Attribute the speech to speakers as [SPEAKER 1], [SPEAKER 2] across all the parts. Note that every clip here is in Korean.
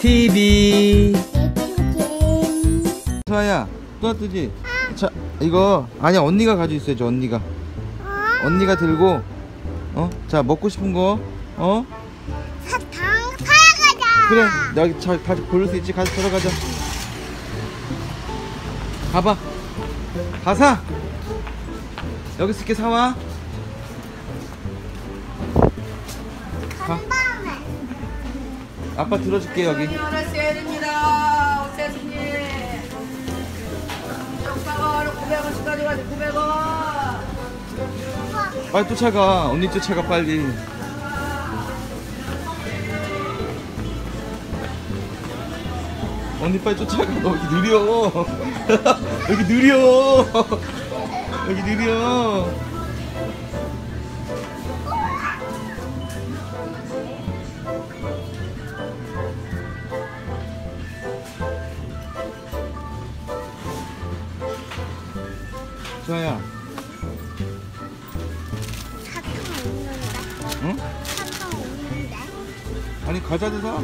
[SPEAKER 1] TV. 수아야 또 뜨지? 자 이거 아니야 언니가 가지고 있어야지 언니가
[SPEAKER 2] 어?
[SPEAKER 1] 언니가 들고 어? 자 먹고 싶은 거 어?
[SPEAKER 2] 사탕 사러 가자.
[SPEAKER 1] 그래 여기 잘 가지 고를 수 있지 가서 들어가자 가봐 가사 여기서 이렇게 사와 가 아빠 들어줄게 여기
[SPEAKER 3] 하나씩 드립니다. 오세스님. 쪽다가로 900원씩 가져가지 900원.
[SPEAKER 1] 빨리 쫓아가 언니 쫓아가 빨리 언니 빨리 쫓아가 너 여기 느려 여기 느려 여기 느려 응?
[SPEAKER 2] 사탕 없는데.
[SPEAKER 1] 아니 과자도 사
[SPEAKER 2] 어,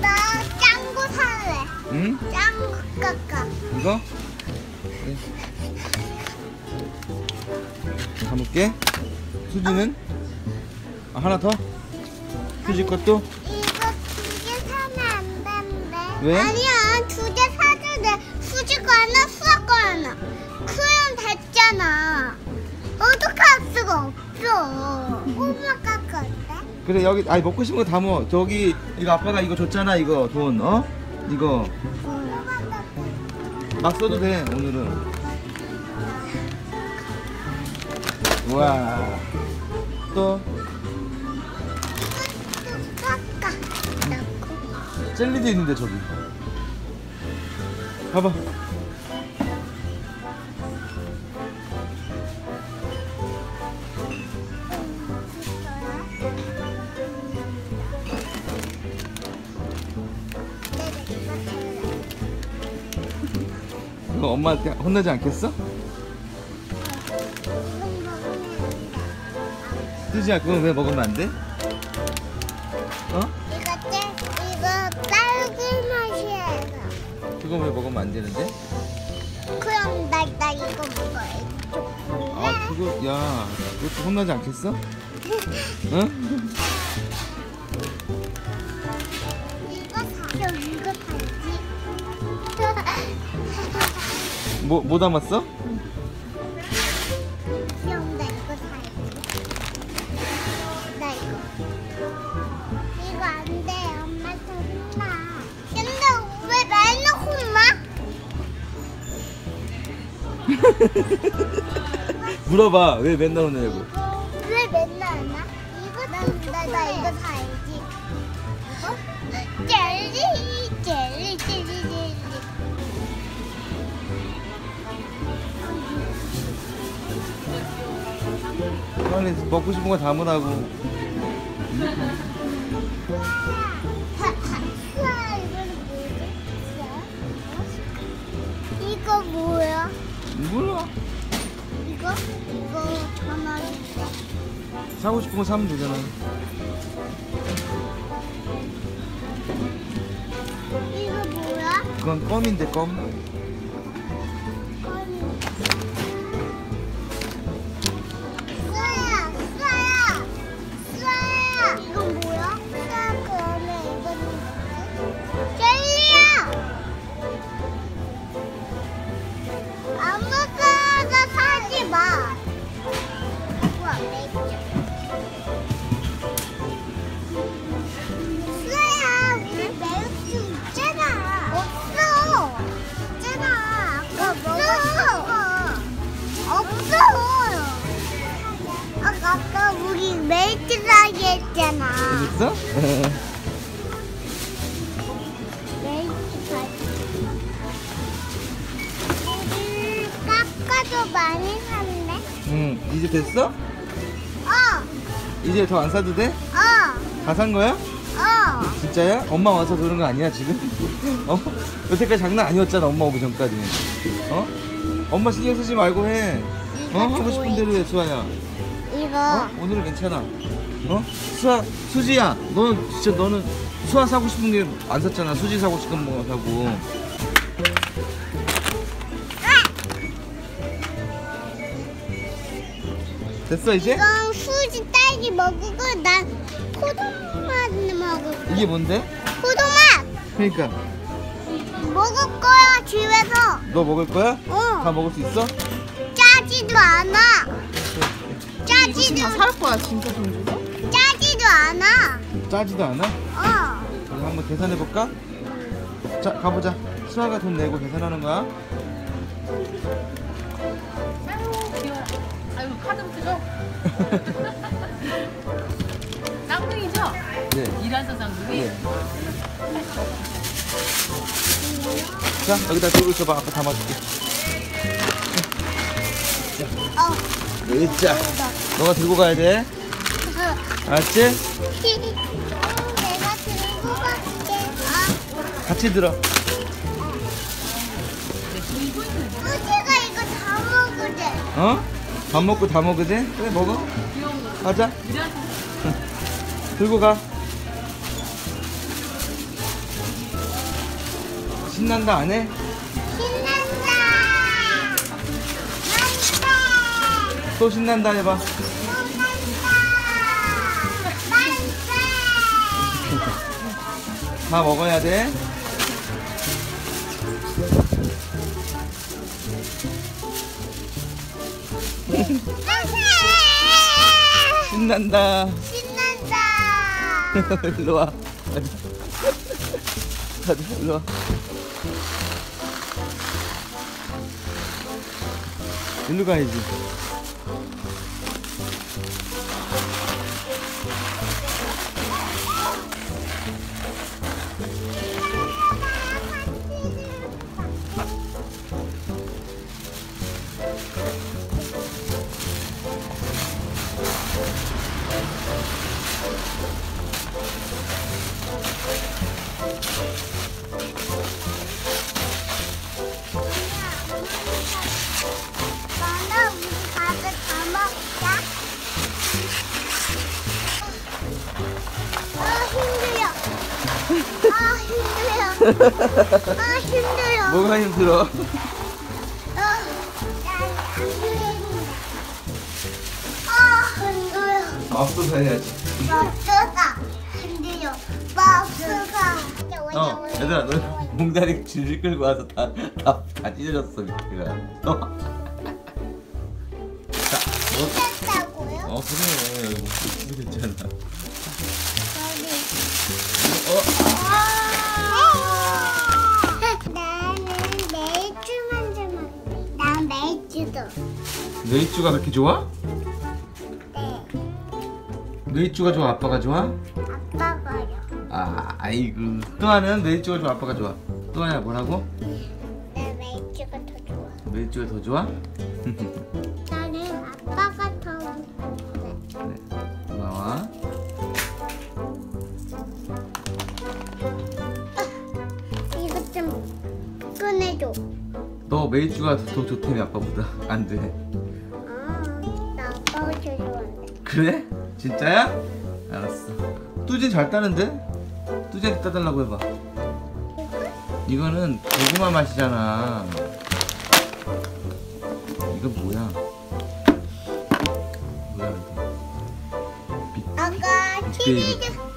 [SPEAKER 2] 나 짱구 살래.
[SPEAKER 1] 응?
[SPEAKER 2] 짱구 깎아.
[SPEAKER 1] 이거? 네. 담을게. 수지는? 아, 하나 더? 수지 것도?
[SPEAKER 2] 이거 두 개 사면 안 된대.
[SPEAKER 1] 왜?
[SPEAKER 2] 아니야, 두개 돼. 수지 거 하나, 수학 거 하나. 그럼 됐잖아. 어떡할 수가 없어. 엄마 깎을 때?
[SPEAKER 1] 그래, 여기, 아니, 먹고 싶은 거 담어. 저기, 이거 아빠가 이거 줬잖아, 이거 돈, 어? 이거. 막 써도 돼, 오늘은. 우와. 또,
[SPEAKER 2] 깎아. 넣고.
[SPEAKER 1] 젤리도 있는데, 저기. 봐봐. 거 엄마한테 혼나지 않겠어? 뜨지야, 그건 왜 먹으면 안 돼? 어?
[SPEAKER 2] 이거 ጤ, 이거 딸기 맛이야.
[SPEAKER 1] 그건 왜 먹으면 안 되는데?
[SPEAKER 2] 그럼 나, 나 이거 먹어야지.
[SPEAKER 1] 아, 그거, 야, 그것도 혼나지 않겠어? 응? 뭐, 뭐 담았어?
[SPEAKER 2] 형, 나 이거 사야지. 나 이거. 이거 안 돼. 엄마 혼나. 근데 왜 맨날 혼나?
[SPEAKER 1] 물어봐. 왜 맨날 혼내냐고.
[SPEAKER 2] 왜 맨날 안 와? 이거 나, 나, 나 이거 사야지. 젤리, 젤리,
[SPEAKER 1] 빨리 먹고 싶은 거 담으라고.
[SPEAKER 2] 수아? 이거 뭐야?
[SPEAKER 1] 몰라.
[SPEAKER 2] 이거? 이거 전화기인데.
[SPEAKER 1] 사고 싶은 거 사면 되잖아.
[SPEAKER 2] 이거 뭐야?
[SPEAKER 1] 그건 껌인데, 껌.
[SPEAKER 2] 깎아도 많이 샀네.
[SPEAKER 1] 응. 이제 됐어?
[SPEAKER 2] 어,
[SPEAKER 1] 이제 더 안 사도 돼?
[SPEAKER 2] 어,
[SPEAKER 1] 다 산 거야?
[SPEAKER 2] 어.
[SPEAKER 1] 진짜야? 엄마 와서 그런 거 아니야, 지금? 어? 여태까지 장난 아니었잖아, 엄마 오기 전까지. 어? 엄마 신경 쓰지 말고 해. 어? 하고 싶은 대로 해, 수아야.
[SPEAKER 2] 이거
[SPEAKER 1] 어? 오늘은 괜찮아. 어? 수아, 수지야, 너는 진짜 너는 수아 사고 싶은 게 안 샀잖아. 수지 사고 싶은 거 사고. 됐어 이제?
[SPEAKER 2] 이건 수지 딸기 먹고 난 포도맛 먹을
[SPEAKER 1] 이게 뭔데?
[SPEAKER 2] 포도맛
[SPEAKER 1] 그러니까
[SPEAKER 2] 먹을 거야 집에서
[SPEAKER 1] 너 먹을 거야?
[SPEAKER 2] 다어
[SPEAKER 1] 먹을 수 있어?
[SPEAKER 2] 짜지도 않아 짜지도
[SPEAKER 3] 다살 거야 진짜 돈 주고?
[SPEAKER 2] 짜지도 않아
[SPEAKER 1] 짜지도 않아?
[SPEAKER 2] 어
[SPEAKER 1] 그럼 한번 계산해 볼까? 자 가보자. 수아가 돈 내고 계산하는 거야.
[SPEAKER 4] 아유 귀여워. 아유 카드부터 줘. 쌍둥이죠?
[SPEAKER 1] 네.
[SPEAKER 4] 이란서 쌍둥이.
[SPEAKER 1] 네. 자 여기다 들고 있어봐. 아빠 담아줄게.
[SPEAKER 2] 어.
[SPEAKER 1] 여기 있자. 너가 들고 가야 돼. 알았지?
[SPEAKER 2] 내가 들고 갈게 아
[SPEAKER 1] 같이 들어.
[SPEAKER 2] 수지가 이거 다 먹으래
[SPEAKER 1] 어? 밥 먹고 다 먹으지? 그래 먹어. 가자. 들고 가. 신난다 안 해?
[SPEAKER 2] 신난다 만세
[SPEAKER 1] 또 신난다 해봐. 다 먹어야 돼. 신난다.
[SPEAKER 2] 신난다.
[SPEAKER 1] 일로 와. 가자, 일로 와. 일로 가야지.
[SPEAKER 2] 아 힘들어. 아 힘들어.
[SPEAKER 1] 뭐가 힘들어?
[SPEAKER 2] 아, 아 힘들어.
[SPEAKER 1] 앞서서 해야지.
[SPEAKER 2] 맙소사 힘들어. 맙소사.
[SPEAKER 1] 어, 얘들아, 너 몽다리 줄을 끌고 와서 다, 다, 다 찢어졌어, 밑에가. 어? 자, 너,
[SPEAKER 2] 찢었다고요?
[SPEAKER 1] 어, 그래. 여기 찢어졌잖아.
[SPEAKER 2] 좀. 난 매주도.
[SPEAKER 1] 네이쭈가 그렇게 좋아?
[SPEAKER 2] 네.
[SPEAKER 1] 네이쭈가 좋아, 아빠가 좋아?
[SPEAKER 2] 아빠가요.
[SPEAKER 1] 아, 아이고. 또하는 네이쭈가 좋아, 아빠가 좋아? 또하야 뭐라고?
[SPEAKER 2] 나더 좋아.
[SPEAKER 1] 네이쭈가 더 좋아?
[SPEAKER 2] 나는 아빠가 더 좋아.
[SPEAKER 1] 고마워.
[SPEAKER 2] 좀 꺼내줘.
[SPEAKER 1] 너 메이쭈가 더, 더 좋다며, 아빠보다. 안 돼.
[SPEAKER 2] 아, 나 아빠가 제일 좋아한대.
[SPEAKER 1] 그래? 진짜야? 알았어. 뚜진 잘 따는데? 뚜지한테 따달라고 해봐. 이거는 고구마 맛이잖아. 이거 뭐야? 뭐야 이거? 비,
[SPEAKER 2] 아까
[SPEAKER 1] 빅베이비.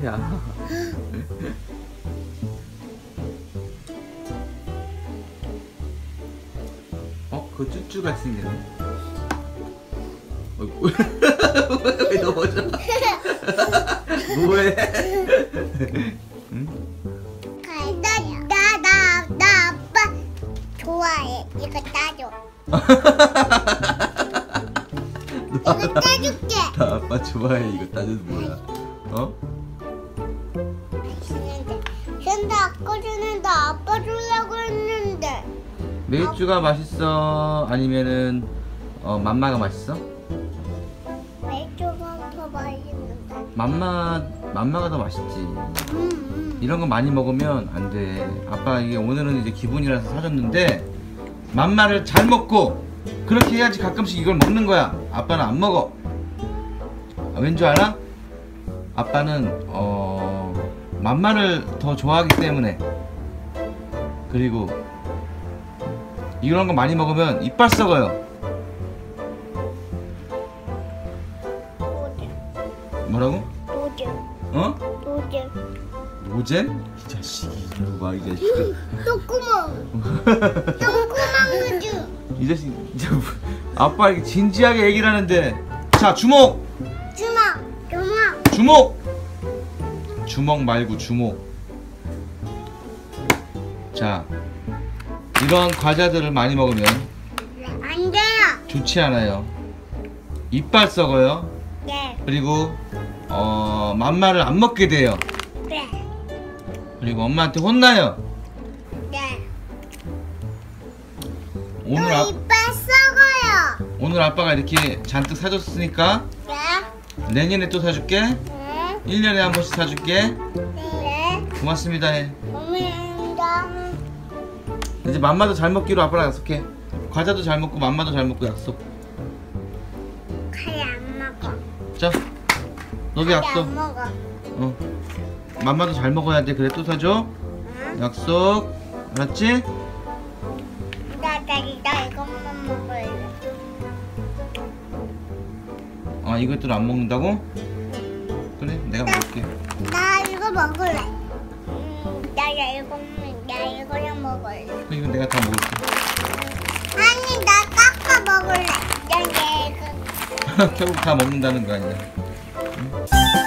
[SPEAKER 1] 뭐야? 어? 그거 쭈쭈같이 생겼네. 어이구. 왜 넘어져? 뭐해? 응?
[SPEAKER 2] 나 나 나 나 아빠 좋아해 이거 따줘 이거 따줄게
[SPEAKER 1] 나 아빠 좋아해 이거 따져도 뭐야? 어?
[SPEAKER 2] 맛있는데 근데 아까 전에 나 아빠 주려고 했는데
[SPEAKER 1] 메이쭈가 맛있어? 아니면은 어 맘마가 맛있어?
[SPEAKER 2] 맥주가 더 맛있는데
[SPEAKER 1] 맘마 맘마가 더 맛있지.
[SPEAKER 2] 음,
[SPEAKER 1] 이런 거 많이 먹으면 안 돼. 아빠 이게 오늘은 이제 기분이라서 사줬는데 맘마를 잘 먹고 그렇게 해야지 가끔씩 이걸 먹는 거야. 아빠는 안 먹어. 아, 왠줄 알아? 아빠는 어 맘마를 더 좋아하기 때문에 그리고 이런 거 많이 먹으면 이빨 썩어요. 뭐라고?
[SPEAKER 2] 노잼,
[SPEAKER 1] 어?
[SPEAKER 2] 노잼.
[SPEAKER 1] 노잼? 이 자식이 이러고 자식아.
[SPEAKER 2] 똥구멍, 똥구멍 우주.
[SPEAKER 1] 이 자식 뭐- 아빠 이렇게 진지하게 얘기를 하는데 자 주목
[SPEAKER 2] 주먹, 주먹.
[SPEAKER 1] 주목 주먹 말고 주목 자 이런 과자들을 많이 먹으면
[SPEAKER 2] 안 돼요.
[SPEAKER 1] 좋지 않아요. 이빨 썩어요?
[SPEAKER 2] 네,
[SPEAKER 1] 그리고 어 맘마를 안 먹게 돼요.
[SPEAKER 2] 네,
[SPEAKER 1] 그리고 엄마한테 혼나요?
[SPEAKER 2] 네.
[SPEAKER 1] 오늘
[SPEAKER 2] 또
[SPEAKER 1] 아,
[SPEAKER 2] 이빨 썩어요.
[SPEAKER 1] 오늘 아빠가 이렇게 잔뜩 사줬으니까
[SPEAKER 2] 네,
[SPEAKER 1] 내년에 또 사줄게.
[SPEAKER 2] 네,
[SPEAKER 1] 1년에 한 번씩 사줄게
[SPEAKER 2] 네.
[SPEAKER 1] 고맙습니다 해
[SPEAKER 2] 고맙습니다.
[SPEAKER 1] 이제 맘마도 잘 먹기로 아빠랑 약속해. 과자도 잘 먹고 맘마도 잘 먹고 약속.
[SPEAKER 2] 칼안 먹어.
[SPEAKER 1] 자, 너도
[SPEAKER 2] 칼
[SPEAKER 1] 약속.
[SPEAKER 2] 안 먹어.
[SPEAKER 1] 어. 맘마도 잘 먹어야 돼. 그래 또 사줘.
[SPEAKER 2] 응?
[SPEAKER 1] 약속. 알았지?
[SPEAKER 2] 나, 나, 나 이것만 먹을래.
[SPEAKER 1] 아 이것들 안 먹는다고?
[SPEAKER 2] 이거 먹을래. 음, 나 이거만, 나 이거랑 먹을래.
[SPEAKER 1] 그래, 이건 내가 다 먹을게.
[SPEAKER 2] 아니, 나 깎아 먹을래. 나 이거.
[SPEAKER 1] 결국 다 먹는다는 거 아니야? 응?